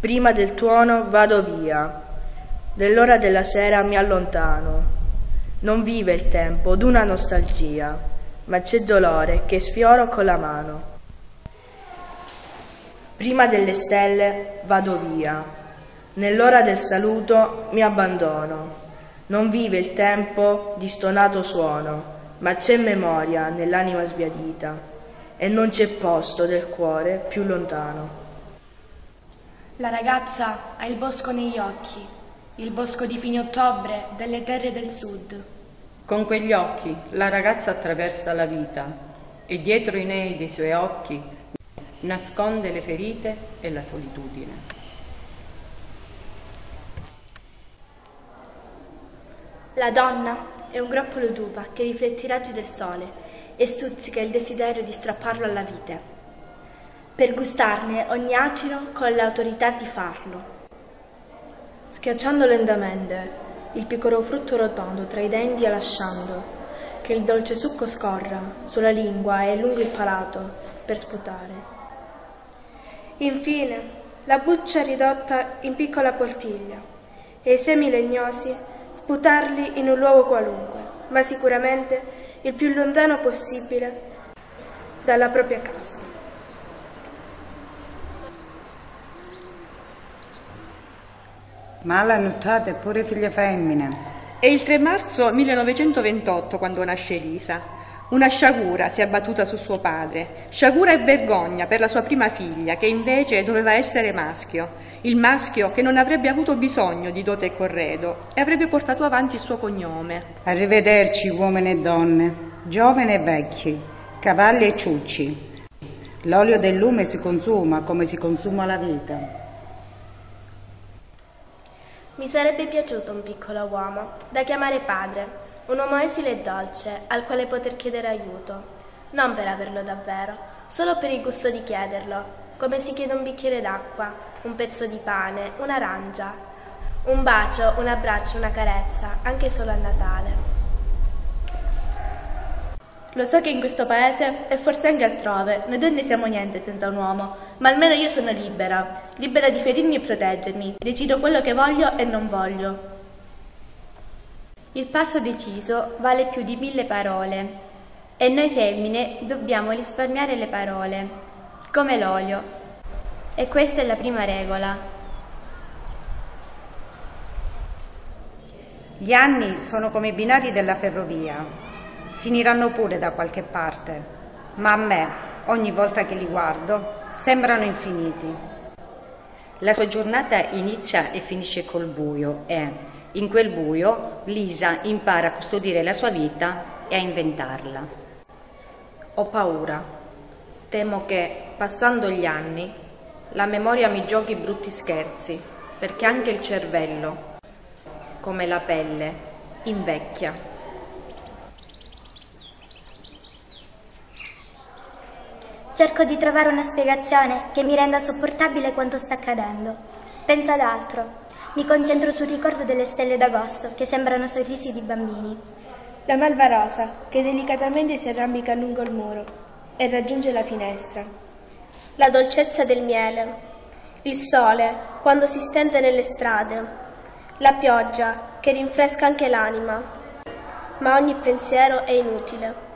Prima del tuono vado via, nell'ora della sera mi allontano. Non vive il tempo d'una nostalgia, ma c'è dolore che sfioro con la mano. Prima delle stelle vado via, nell'ora del saluto mi abbandono. Non vive il tempo di stonato suono, ma c'è memoria nell'anima sbiadita e non c'è posto del cuore più lontano. La ragazza ha il bosco negli occhi, il bosco di fine ottobre delle terre del sud. Con quegli occhi la ragazza attraversa la vita e dietro i nei dei suoi occhi nasconde le ferite e la solitudine. La donna è un groppolo d'uva che riflette i raggi del sole e stuzzica il desiderio di strapparlo alla vite, per gustarne ogni acido con l'autorità di farlo. Schiacciando lentamente il piccolo frutto rotondo tra i denti e lasciando che il dolce succo scorra sulla lingua e lungo il palato per sputare. Infine, la buccia ridotta in piccola poltiglia e i semi legnosi sputarli in un luogo qualunque, ma sicuramente il più lontano possibile dalla propria casa. Ma l'hanno nottate pure figlie femmine. È il 3 marzo 1928 quando nasce Elisa. Una sciagura si è abbattuta su suo padre, sciagura e vergogna per la sua prima figlia, che invece doveva essere maschio, il maschio che non avrebbe avuto bisogno di dote e corredo e avrebbe portato avanti il suo cognome. Arrivederci uomini e donne, giovani e vecchi, cavalli e ciucci. L'olio del lume si consuma come si consuma la vita. Mi sarebbe piaciuto un piccolo uomo da chiamare padre, un uomo esile e dolce al quale poter chiedere aiuto, non per averlo davvero, solo per il gusto di chiederlo, come si chiede un bicchiere d'acqua, un pezzo di pane, un'arancia, un bacio, un abbraccio, una carezza, anche solo a Natale. Lo so che in questo paese e forse anche altrove noi donne siamo niente senza un uomo, ma almeno io sono libera, libera di ferirmi e proteggermi, decido quello che voglio e non voglio. Il passo deciso vale più di mille parole e noi femmine dobbiamo risparmiare le parole, come l'olio. E questa è la prima regola. Gli anni sono come i binari della ferrovia, finiranno pure da qualche parte, ma a me, ogni volta che li guardo, sembrano infiniti. La sua giornata inizia e finisce col buio e, in quel buio Lisa impara a custodire la sua vita e a inventarla. Ho paura. Temo che, passando gli anni, la memoria mi giochi brutti scherzi, perché anche il cervello, come la pelle, invecchia. Cerco di trovare una spiegazione che mi renda sopportabile quanto sta accadendo. Penso ad altro, mi concentro sul ricordo delle stelle d'agosto, che sembrano sorrisi di bambini. La malva rosa, che delicatamente si arrampica lungo il muro e raggiunge la finestra. La dolcezza del miele, il sole quando si stende nelle strade, la pioggia che rinfresca anche l'anima, ma ogni pensiero è inutile.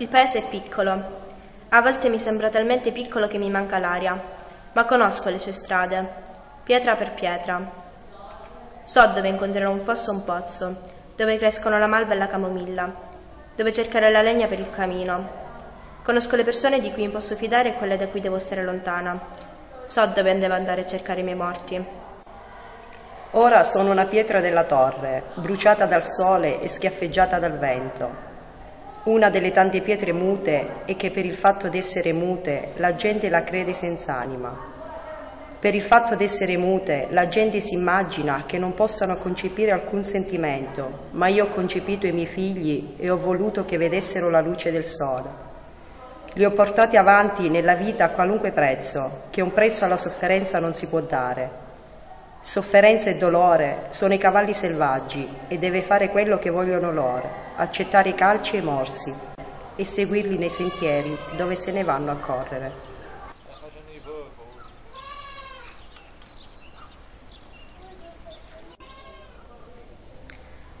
Il paese è piccolo. A volte mi sembra talmente piccolo che mi manca l'aria, ma conosco le sue strade, pietra per pietra. So dove incontrerò un fosso o un pozzo, dove crescono la malva e la camomilla, dove cercare la legna per il camino. Conosco le persone di cui mi posso fidare e quelle da cui devo stare lontana. So dove devo andare a cercare i miei morti. Ora sono una pietra della torre, bruciata dal sole e schiaffeggiata dal vento. Una delle tante pietre mute è che per il fatto d'essere mute la gente la crede senza anima. Per il fatto d'essere mute la gente si immagina che non possano concepire alcun sentimento, ma io ho concepito i miei figli e ho voluto che vedessero la luce del sole. Li ho portati avanti nella vita a qualunque prezzo, che un prezzo alla sofferenza non si può dare. Sofferenza e dolore sono i cavalli selvaggi e deve fare quello che vogliono loro, accettare i calci e i morsi e seguirli nei sentieri dove se ne vanno a correre.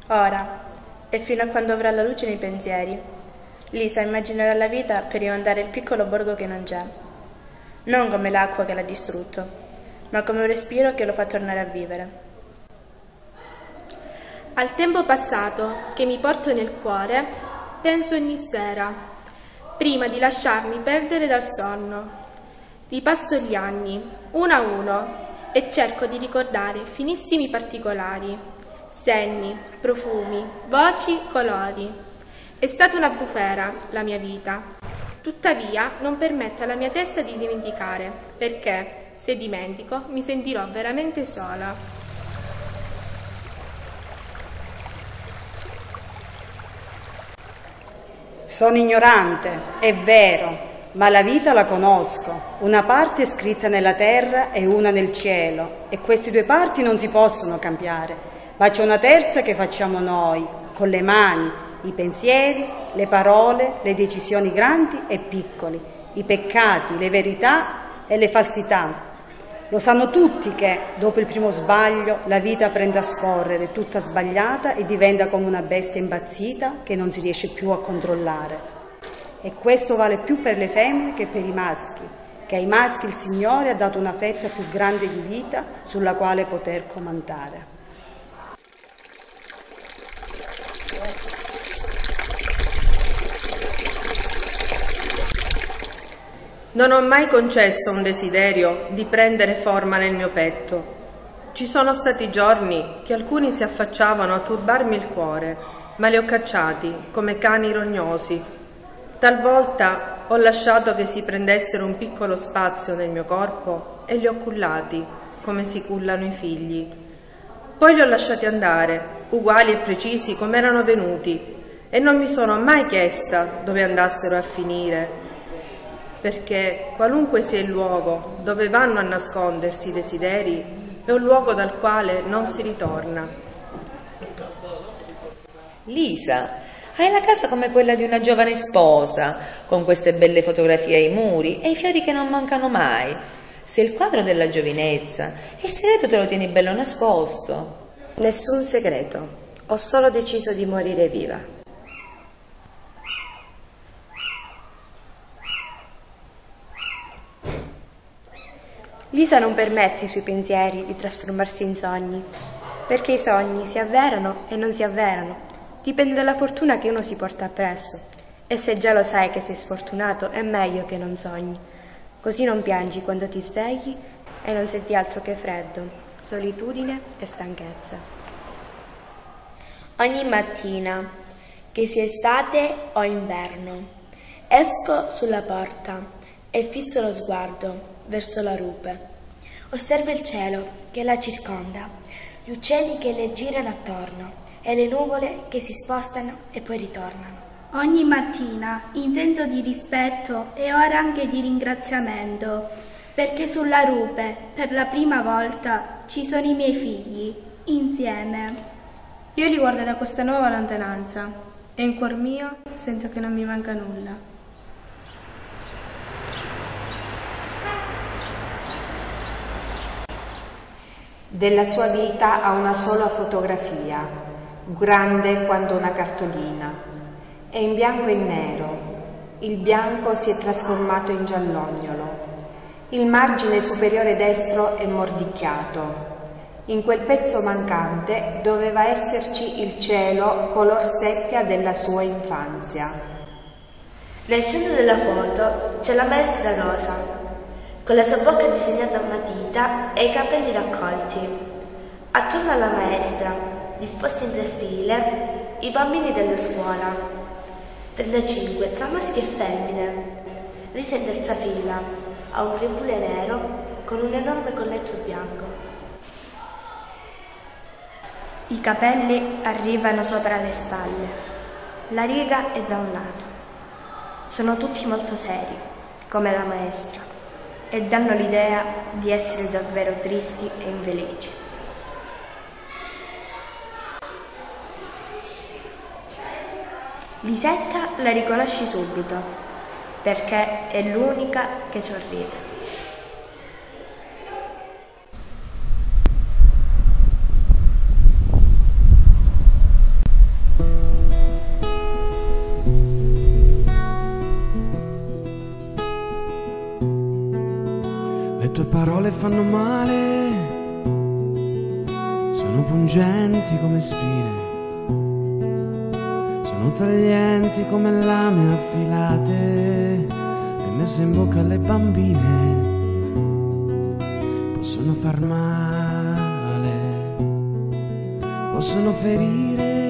Ora, e fino a quando avrà la luce nei pensieri, Lisa immaginerà la vita per rimandare il piccolo borgo che non c'è, non come l'acqua che l'ha distrutto, ma come un respiro che lo fa tornare a vivere. Al tempo passato che mi porto nel cuore, penso ogni sera, prima di lasciarmi perdere dal sonno. Ripasso gli anni, uno a uno, e cerco di ricordare finissimi particolari, segni, profumi, voci, colori. È stata una bufera la mia vita. Tuttavia non permette alla mia testa di dimenticare, perché se dimentico, mi sentirò veramente sola. Sono ignorante, è vero, ma la vita la conosco. Una parte è scritta nella terra e una nel cielo e queste due parti non si possono cambiare, ma c'è una terza che facciamo noi, con le mani, i pensieri, le parole, le decisioni grandi e piccoli, i peccati, le verità e le falsità, lo sanno tutti che dopo il primo sbaglio la vita prende a scorrere tutta sbagliata e diventa come una bestia impazzita che non si riesce più a controllare. E questo vale più per le femmine che per i maschi, che ai maschi il Signore ha dato una fetta più grande di vita sulla quale poter comandare. Non ho mai concesso un desiderio di prendere forma nel mio petto. Ci sono stati giorni che alcuni si affacciavano a turbarmi il cuore, ma li ho cacciati come cani rognosi. Talvolta ho lasciato che si prendessero un piccolo spazio nel mio corpo e li ho cullati come si cullano i figli. Poi li ho lasciati andare, uguali e precisi come erano venuti, e non mi sono mai chiesta dove andassero a finire perché qualunque sia il luogo dove vanno a nascondersi i desideri, è un luogo dal quale non si ritorna. Lisa, hai la casa come quella di una giovane sposa, con queste belle fotografie ai muri e i fiori che non mancano mai. Sei il quadro della giovinezza e il segreto te lo tieni bello nascosto. Nessun segreto, ho solo deciso di morire viva. Lisa non permette ai suoi pensieri di trasformarsi in sogni, perché i sogni si avverano e non si avverano. Dipende dalla fortuna che uno si porta appresso. E se già lo sai che sei sfortunato, è meglio che non sogni. Così non piangi quando ti svegli e non senti altro che freddo, solitudine e stanchezza. Ogni mattina, che sia estate o inverno, esco sulla porta e fisso lo sguardo verso la rupe. Osserva il cielo che la circonda, gli uccelli che le girano attorno e le nuvole che si spostano e poi ritornano. Ogni mattina, in senso di rispetto e ora anche di ringraziamento, perché sulla rupe, per la prima volta, ci sono i miei figli, insieme. Io li guardo da questa nuova lontananza e in cuor mio sento che non mi manca nulla. Della sua vita ha una sola fotografia, grande quanto una cartolina. È in bianco e nero. Il bianco si è trasformato in giallognolo. Il margine superiore destro è mordicchiato. In quel pezzo mancante doveva esserci il cielo color seppia della sua infanzia. Nel centro della foto c'è la maestra Rosa, con la sua bocca disegnata a matita e i capelli raccolti. Attorno alla maestra, disposti in tre file, i bambini della scuola. 35 tra maschi e femmine. Risa in terza fila, a un crepule nero con un enorme colletto bianco. I capelli arrivano sopra le spalle. La riga è da un lato. Sono tutti molto seri, come la maestra e danno l'idea di essere davvero tristi e infelici. Lisetta la riconosci subito, perché è l'unica che sorride. Fanno male, sono pungenti come spine, sono taglienti come lame affilate. E messe in bocca alle bambine. Possono far male, possono ferire